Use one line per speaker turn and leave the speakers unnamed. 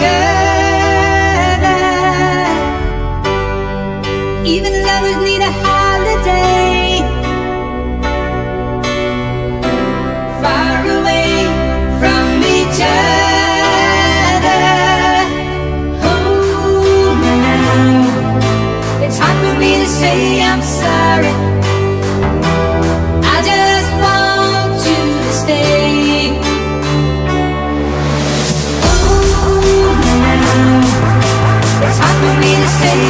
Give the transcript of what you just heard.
other. Even lovers need a holiday. Say